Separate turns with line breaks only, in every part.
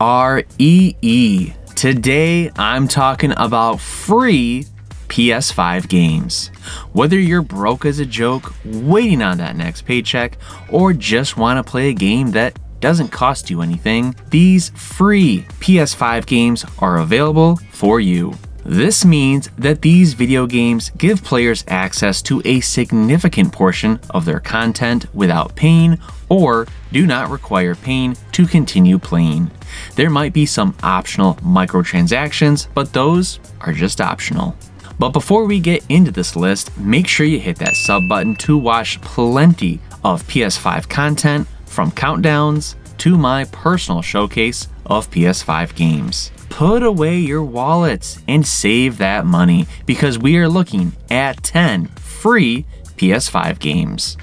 R E E. Today, I'm talking about free PS5 games. Whether you're broke as a joke, waiting on that next paycheck, or just want to play a game that doesn't cost you anything, these free PS5 games are available for you. This means that these video games give players access to a significant portion of their content without paying or do not require paying to continue playing. There might be some optional microtransactions, but those are just optional. But before we get into this list, make sure you hit that sub button to watch plenty of PS5 content from countdowns to my personal showcase of PS5 games put away your wallets and save that money because we are looking at 10 free PS5 games.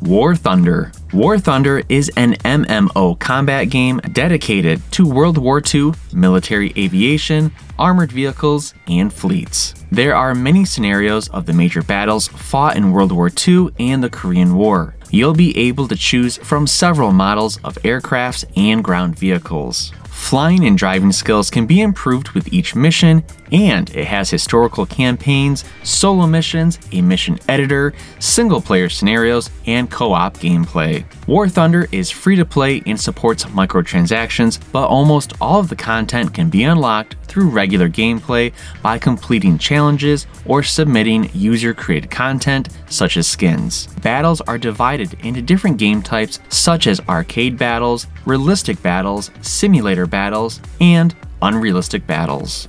War Thunder. War Thunder is an MMO combat game dedicated to World War II military aviation, armored vehicles, and fleets. There are many scenarios of the major battles fought in World War II and the Korean War you'll be able to choose from several models of aircrafts and ground vehicles. Flying and driving skills can be improved with each mission, and it has historical campaigns, solo missions, a mission editor, single player scenarios, and co op gameplay. War Thunder is free to play and supports microtransactions, but almost all of the content can be unlocked through regular gameplay by completing challenges or submitting user created content such as skins. Battles are divided into different game types such as arcade battles, realistic battles, simulator battles, and unrealistic battles.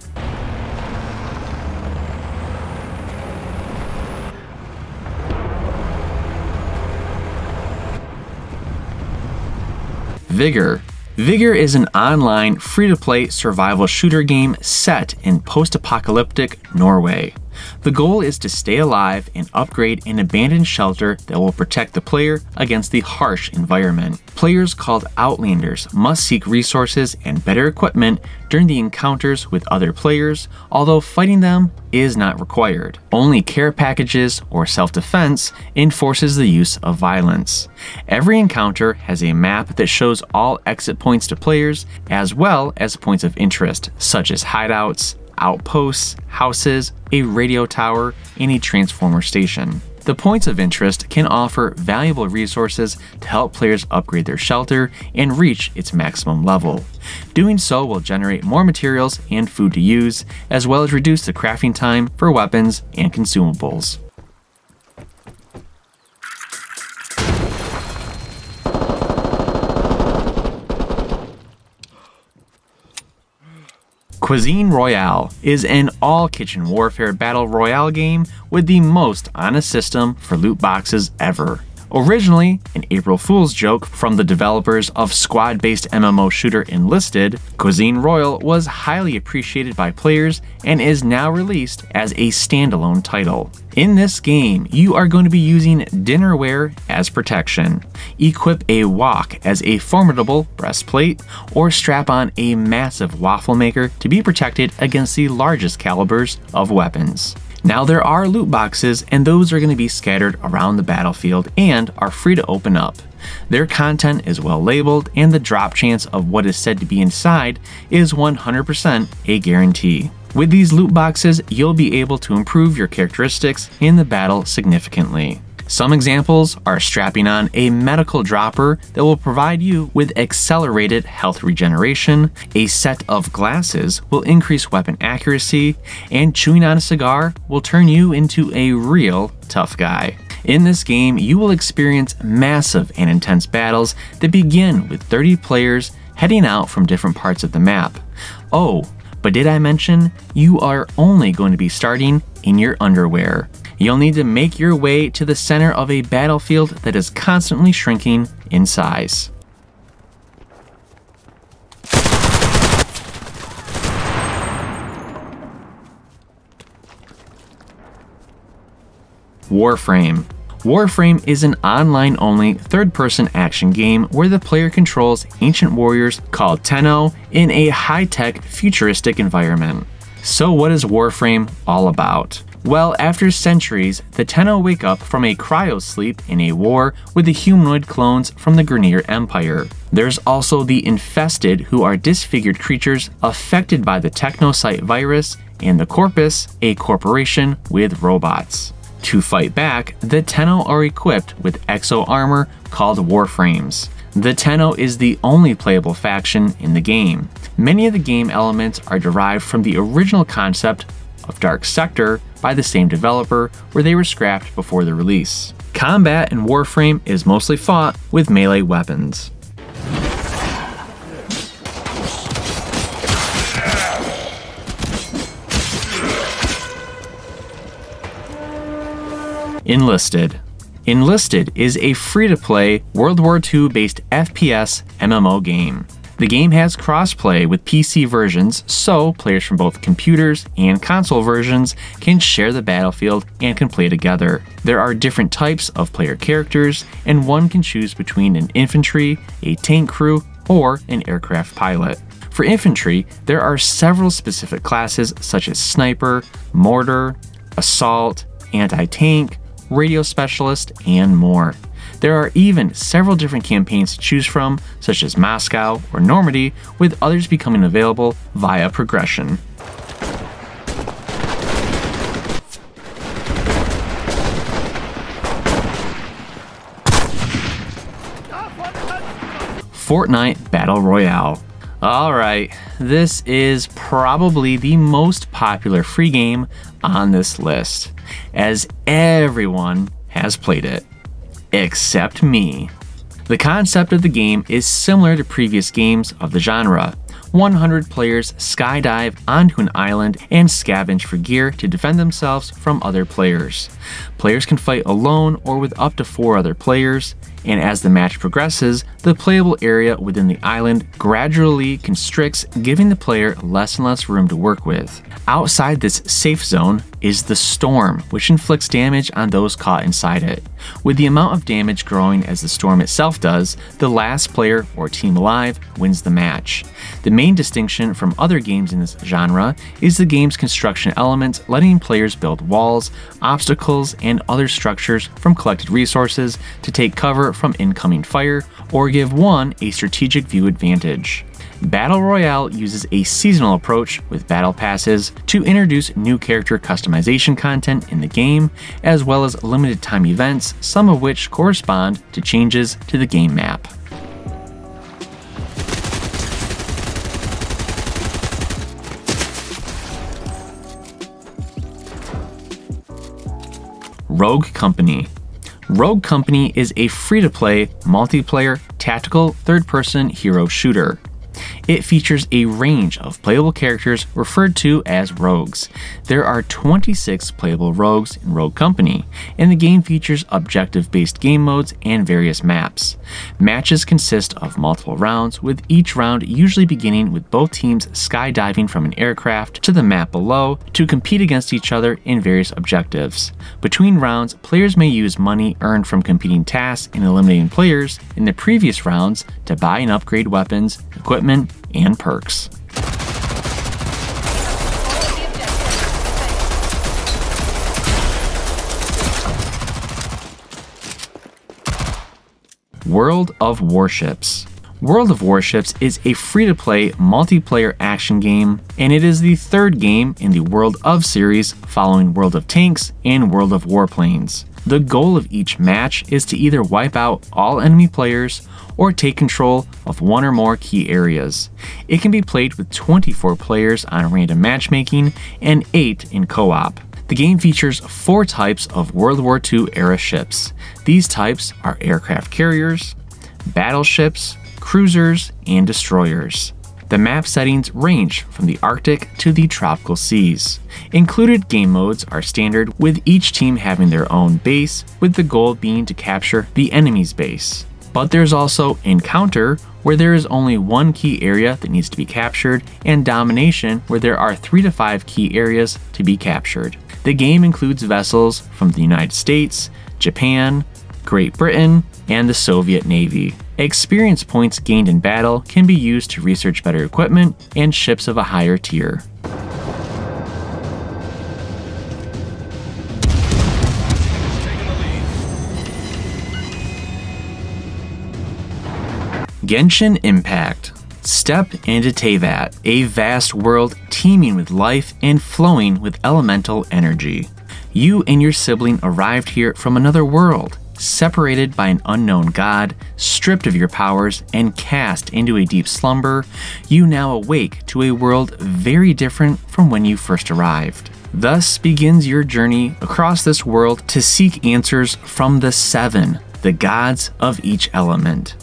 Vigor Vigor is an online, free to play survival shooter game set in post apocalyptic Norway. The goal is to stay alive and upgrade an abandoned shelter that will protect the player against the harsh environment. Players called Outlanders must seek resources and better equipment during the encounters with other players, although fighting them is not required. Only care packages or self-defense enforces the use of violence. Every encounter has a map that shows all exit points to players as well as points of interest, such as hideouts, outposts, houses, a radio tower, and a transformer station. The points of interest can offer valuable resources to help players upgrade their shelter and reach its maximum level. Doing so will generate more materials and food to use, as well as reduce the crafting time for weapons and consumables. Cuisine Royale is an all kitchen warfare battle royale game with the most honest system for loot boxes ever. Originally an April Fool's joke from the developers of squad based MMO shooter Enlisted, Cuisine Royale was highly appreciated by players and is now released as a standalone title. In this game, you are going to be using dinnerware as protection. Equip a wok as a formidable breastplate, or strap on a massive waffle maker to be protected against the largest calibers of weapons. Now there are loot boxes and those are going to be scattered around the battlefield and are free to open up. Their content is well labeled and the drop chance of what is said to be inside is 100% a guarantee. With these loot boxes, you'll be able to improve your characteristics in the battle significantly. Some examples are strapping on a medical dropper that will provide you with accelerated health regeneration, a set of glasses will increase weapon accuracy, and chewing on a cigar will turn you into a real tough guy. In this game, you will experience massive and intense battles that begin with 30 players heading out from different parts of the map. Oh, but did I mention you are only going to be starting in your underwear? You'll need to make your way to the center of a battlefield that is constantly shrinking in size. Warframe. Warframe is an online only third person action game where the player controls ancient warriors called Tenno in a high tech futuristic environment. So, what is Warframe all about? Well, after centuries, the Tenno wake up from a cryosleep in a war with the humanoid clones from the Grineer Empire. There's also the Infested, who are disfigured creatures affected by the Technocyte virus, and the Corpus, a corporation with robots. To fight back, the Tenno are equipped with exo armor called Warframes. The Tenno is the only playable faction in the game. Many of the game elements are derived from the original concept of Dark Sector by the same developer, where they were scrapped before the release. Combat in Warframe is mostly fought with melee weapons. Enlisted. Enlisted is a free to play World War II based FPS MMO game. The game has crossplay with PC versions, so players from both computers and console versions can share the battlefield and can play together. There are different types of player characters, and one can choose between an infantry, a tank crew, or an aircraft pilot. For infantry, there are several specific classes such as sniper, mortar, assault, anti tank, radio specialist, and more. There are even several different campaigns to choose from, such as Moscow or Normandy, with others becoming available via progression. Fortnite Battle Royale. Alright, this is probably the most popular free game on this list, as everyone has played it except me. The concept of the game is similar to previous games of the genre. 100 players skydive onto an island and scavenge for gear to defend themselves from other players. Players can fight alone or with up to 4 other players, and as the match progresses, the playable area within the island gradually constricts, giving the player less and less room to work with. Outside this safe zone is the storm, which inflicts damage on those caught inside it. With the amount of damage growing as the storm itself does, the last player or team alive wins the match. The main distinction from other games in this genre is the game's construction elements letting players build walls, obstacles, and other structures from collected resources to take cover from incoming fire or give one a strategic view advantage. Battle Royale uses a seasonal approach with battle passes to introduce new character customization content in the game, as well as limited time events, some of which correspond to changes to the game map. Rogue Company Rogue Company is a free to play, multiplayer, tactical, third person hero shooter. It features a range of playable characters referred to as rogues. There are 26 playable rogues in Rogue Company, and the game features objective based game modes and various maps. Matches consist of multiple rounds, with each round usually beginning with both teams skydiving from an aircraft to the map below to compete against each other in various objectives. Between rounds, players may use money earned from completing tasks and eliminating players in the previous rounds to buy and upgrade weapons, equipment, and perks. World of Warships. World of Warships is a free to play multiplayer action game, and it is the third game in the World of series following World of Tanks and World of Warplanes. The goal of each match is to either wipe out all enemy players or take control of one or more key areas. It can be played with 24 players on random matchmaking and 8 in co op. The game features four types of World War II era ships. These types are aircraft carriers, battleships, cruisers, and destroyers. The map settings range from the Arctic to the tropical seas. Included game modes are standard, with each team having their own base, with the goal being to capture the enemy's base. But there's also Encounter, where there is only one key area that needs to be captured, and Domination, where there are 3 to 5 key areas to be captured. The game includes vessels from the United States, Japan, Great Britain, and the Soviet Navy. Experience points gained in battle can be used to research better equipment and ships of a higher tier. Genshin Impact Step into Teyvat, a vast world teeming with life and flowing with elemental energy. You and your sibling arrived here from another world, separated by an unknown god, stripped of your powers, and cast into a deep slumber, you now awake to a world very different from when you first arrived. Thus begins your journey across this world to seek answers from the Seven, the gods of each element.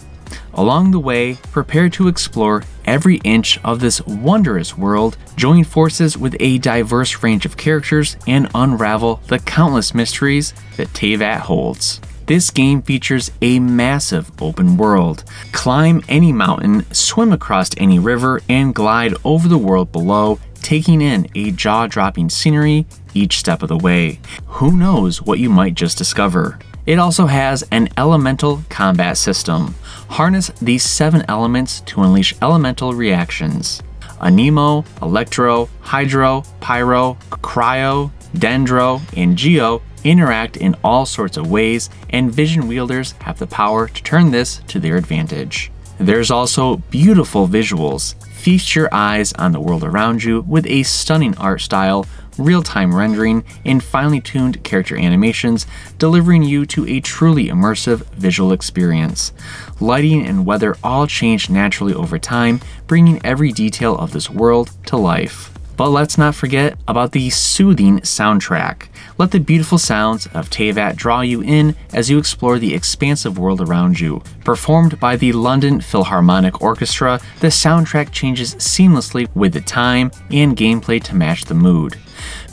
Along the way, prepare to explore every inch of this wondrous world, join forces with a diverse range of characters, and unravel the countless mysteries that Teyvat holds. This game features a massive open world. Climb any mountain, swim across any river, and glide over the world below, taking in a jaw dropping scenery each step of the way. Who knows what you might just discover? It also has an elemental combat system. Harness these seven elements to unleash elemental reactions. Anemo, Electro, Hydro, Pyro, Cryo, Dendro, and Geo interact in all sorts of ways, and Vision wielders have the power to turn this to their advantage. There's also beautiful visuals. Feast your eyes on the world around you with a stunning art style, real time rendering, and finely tuned character animations, delivering you to a truly immersive visual experience. Lighting and weather all change naturally over time, bringing every detail of this world to life. But let's not forget about the soothing soundtrack. Let the beautiful sounds of Teyvat draw you in as you explore the expansive world around you. Performed by the London Philharmonic Orchestra, the soundtrack changes seamlessly with the time and gameplay to match the mood.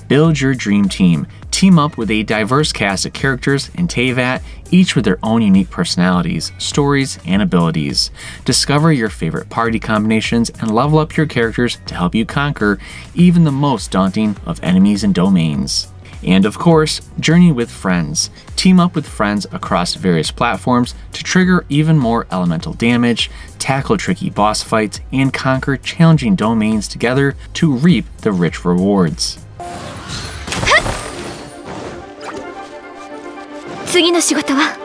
Build your dream team. Team up with a diverse cast of characters in Teyvat, each with their own unique personalities, stories, and abilities. Discover your favorite party combinations and level up your characters to help you conquer even the most daunting of enemies and domains. And of course, journey with friends. Team up with friends across various platforms to trigger even more elemental damage, tackle tricky boss fights, and conquer challenging domains together to reap the rich rewards. 次の仕事は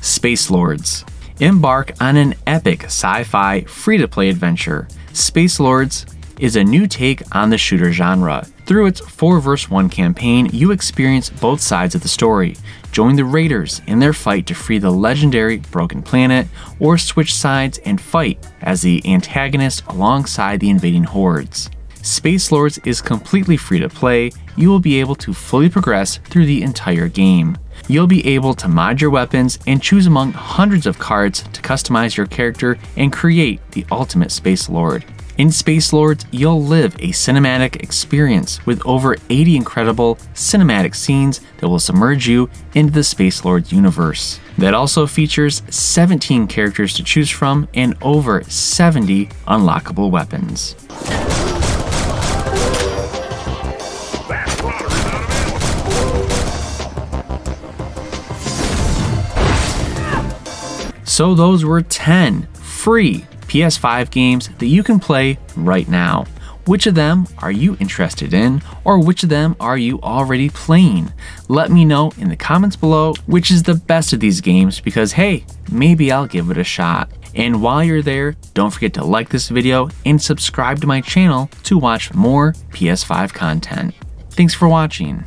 Space Lords. Embark on an epic sci fi free to play adventure. Space Lords is a new take on the shooter genre. Through its 4 vs 1 campaign, you experience both sides of the story. Join the Raiders in their fight to free the legendary Broken Planet, or switch sides and fight as the antagonist alongside the invading hordes. Space Lords is completely free to play, you will be able to fully progress through the entire game. You'll be able to mod your weapons and choose among hundreds of cards to customize your character and create the ultimate Space Lord. In Space Lords, you'll live a cinematic experience with over 80 incredible cinematic scenes that will submerge you into the Space Lords universe. That also features 17 characters to choose from and over 70 unlockable weapons. So those were 10 free PS5 games that you can play right now. Which of them are you interested in, or which of them are you already playing? Let me know in the comments below which is the best of these games because hey, maybe I'll give it a shot. And while you're there, don't forget to like this video and subscribe to my channel to watch more PS5 content. Thanks for watching.